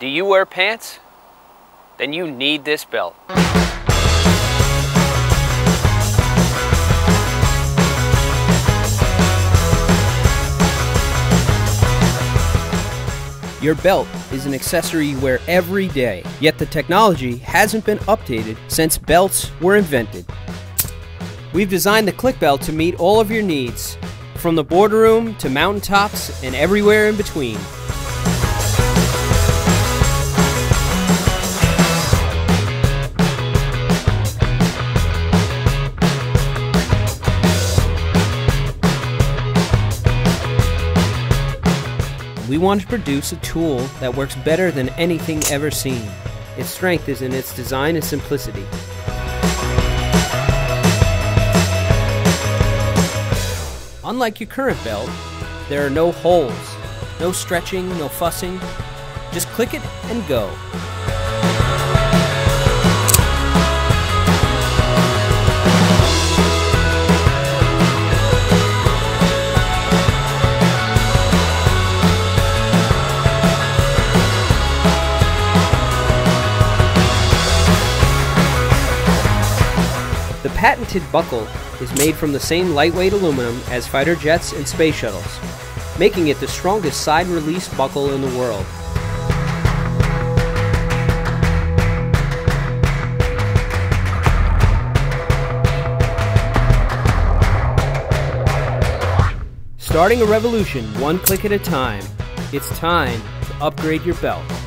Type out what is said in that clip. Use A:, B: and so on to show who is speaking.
A: Do you wear pants? Then you need this belt.
B: Your belt is an accessory you wear every day, yet the technology hasn't been updated since belts were invented. We've designed the Klik Belt to meet all of your needs, from the boardroom to mountaintops and everywhere in between. We want to produce a tool that works better than anything ever seen. Its strength is in its design and simplicity. Unlike your current belt, there are no holes, no stretching, no fussing. Just click it and go. The patented buckle is made from the same lightweight aluminum as fighter jets and space shuttles, making it the strongest side release buckle in the world. Starting a revolution one click at a time, it's time to upgrade your belt.